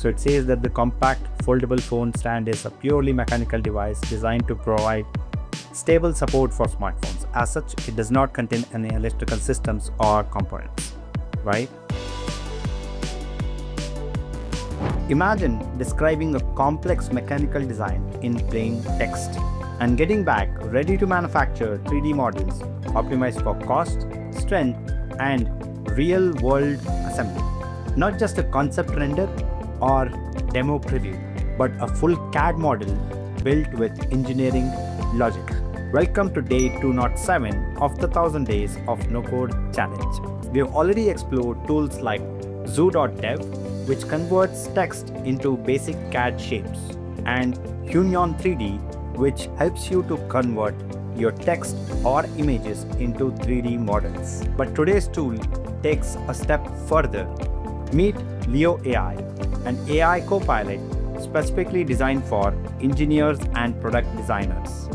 So it says that the compact foldable phone stand is a purely mechanical device designed to provide stable support for smartphones. As such, it does not contain any electrical systems or components, right? Imagine describing a complex mechanical design in plain text and getting back ready to manufacture 3D models optimized for cost, strength, and real world assembly. Not just a concept render or demo preview, but a full CAD model built with engineering logic. Welcome to day 207 of the 1000 Days of No Code Challenge. We have already explored tools like Zoo.dev, which converts text into basic CAD shapes, and Hunyuan 3D, which helps you to convert your text or images into 3D models. But today's tool takes a step further. Meet Leo AI, an AI copilot specifically designed for engineers and product designers.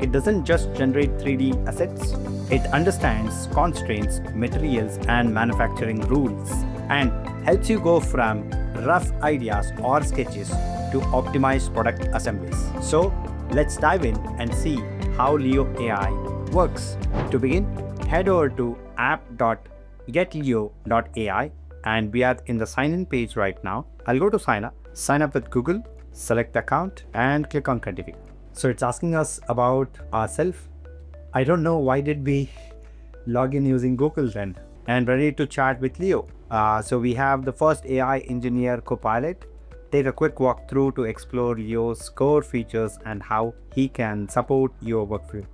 It doesn't just generate 3D assets, it understands constraints, materials, and manufacturing rules, and helps you go from rough ideas or sketches to optimized product assemblies. So, let's dive in and see how Leo AI works. To begin, head over to app.getleo.ai and we are in the sign in page right now. I'll go to sign up, sign up with Google, select the account and click on continue. So it's asking us about ourselves. I don't know why did we log in using Google then and ready to chat with Leo. Uh, so we have the first AI engineer copilot. Take a quick walkthrough to explore Leo's core features and how he can support your workflow.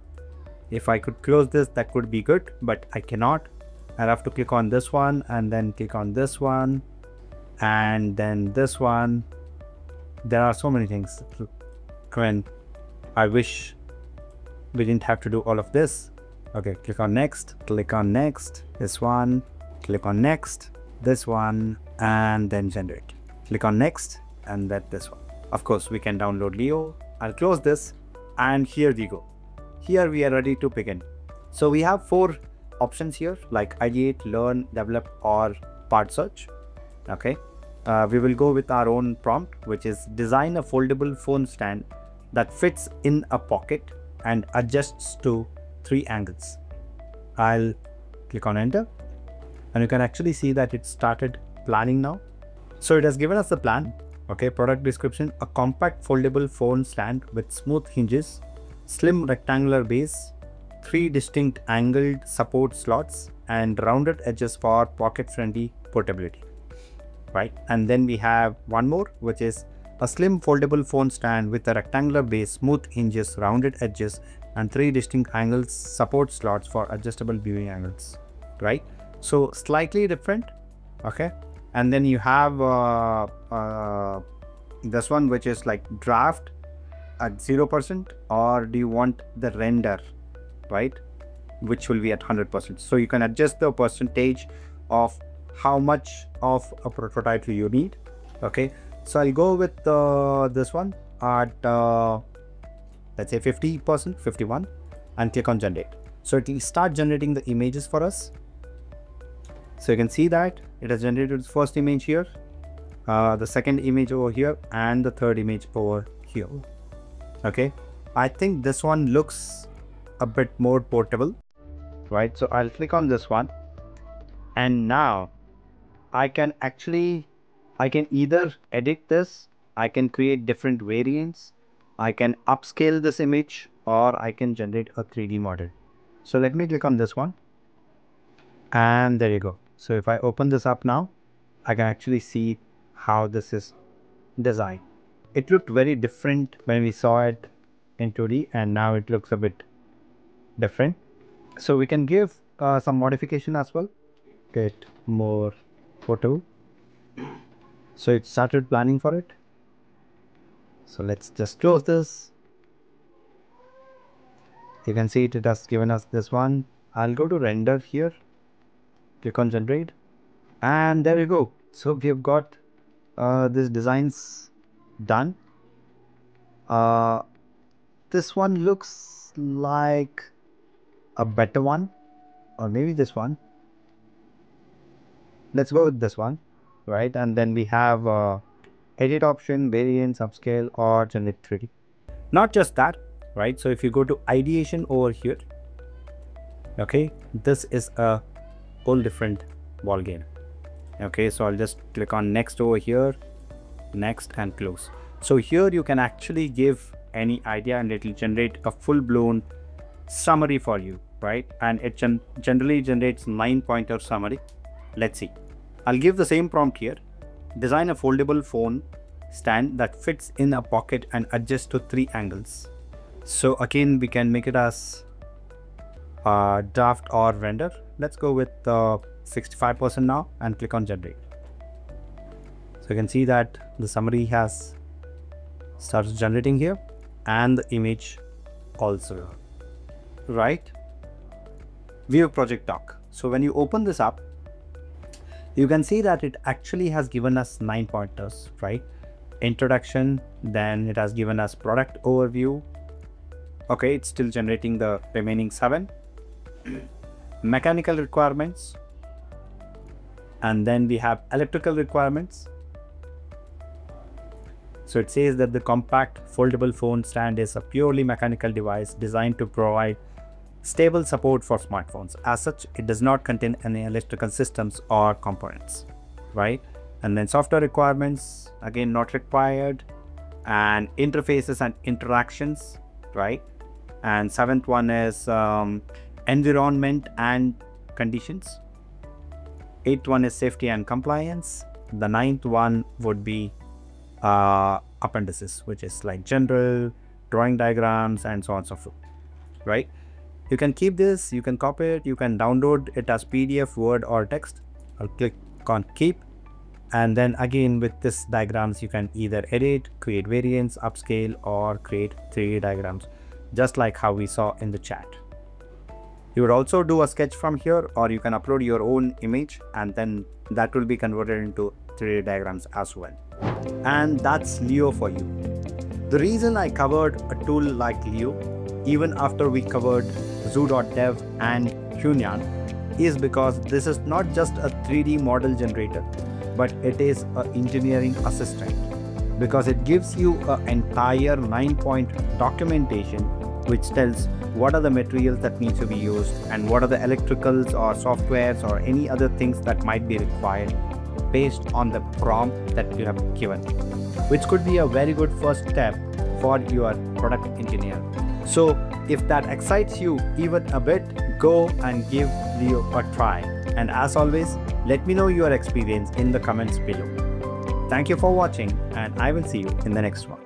If I could close this, that could be good, but I cannot. I have to click on this one and then click on this one and then this one. There are so many things. When I wish we didn't have to do all of this. Okay, click on next, click on next, this one, click on next, this one, and then generate. Click on next and then this one. Of course, we can download Leo. I'll close this and here we go. Here we are ready to begin. So we have four options here like ideate, learn, develop or part search. Okay. Uh, we will go with our own prompt which is design a foldable phone stand that fits in a pocket and adjusts to three angles. I'll click on enter and you can actually see that it started planning now. So it has given us the plan. Okay, product description, a compact foldable phone stand with smooth hinges, slim rectangular base, three distinct angled support slots and rounded edges for pocket friendly portability. Right. And then we have one more, which is a slim foldable phone stand with a rectangular base, smooth hinges, rounded edges, and three distinct angles support slots for adjustable viewing angles. Right. So slightly different. Okay. And then you have uh, uh, this one, which is like draft at 0% or do you want the render, right? Which will be at 100%. So you can adjust the percentage of how much of a prototype you need. Okay. So I'll go with uh, this one at uh, let's say 50%, 51 and click on generate. So it will start generating the images for us. So you can see that it has generated the first image here, uh, the second image over here and the third image over here. Okay. I think this one looks a bit more portable, right? So I'll click on this one and now I can actually I can either edit this, I can create different variants, I can upscale this image or I can generate a 3D model. So let me click on this one and there you go. So if I open this up now, I can actually see how this is designed. It looked very different when we saw it in 2D and now it looks a bit different. So we can give uh, some modification as well. Get more photo. So it started planning for it. So let's just close this. You can see it, it has given us this one. I'll go to render here click on generate and there you go. So we've got uh, this designs done. Uh, this one looks like a better one or maybe this one let's go with this one right and then we have uh, edit option, variance, upscale, or generate 3D. Not just that, right? So if you go to ideation over here, okay, this is a whole different ball game. Okay, so I'll just click on next over here, next and close. So here you can actually give any idea and it will generate a full-blown summary for you, right? And it gen generally generates nine pointer summary. Let's see. I'll give the same prompt here. Design a foldable phone stand that fits in a pocket and adjusts to three angles. So again, we can make it as a draft or render. Let's go with uh, 65% now and click on generate. So you can see that the summary has starts generating here and the image also, right? View project doc. So when you open this up, you can see that it actually has given us nine pointers, right? Introduction, then it has given us product overview. Okay, it's still generating the remaining seven. Mechanical requirements. And then we have electrical requirements. So it says that the compact foldable phone stand is a purely mechanical device designed to provide stable support for smartphones. As such, it does not contain any electrical systems or components, right? And then software requirements, again, not required. And interfaces and interactions, right? And seventh one is um, environment and conditions. Eighth one is safety and compliance. The ninth one would be uh, appendices, which is like general, drawing diagrams, and so on and so forth, right? You can keep this, you can copy it, you can download it as PDF, Word or text. I'll click on keep. And then again with this diagrams, you can either edit, create variants, upscale or create 3D diagrams, just like how we saw in the chat. You would also do a sketch from here or you can upload your own image and then that will be converted into 3D diagrams as well. And that's Leo for you. The reason I covered a tool like Leo even after we covered zoo.dev and Hunyuan is because this is not just a 3D model generator, but it is an engineering assistant because it gives you an entire nine point documentation which tells what are the materials that need to be used and what are the electricals or softwares or any other things that might be required based on the prompt that you have given which could be a very good first step for your product engineer. So if that excites you even a bit, go and give Leo a try. And as always, let me know your experience in the comments below. Thank you for watching and I will see you in the next one.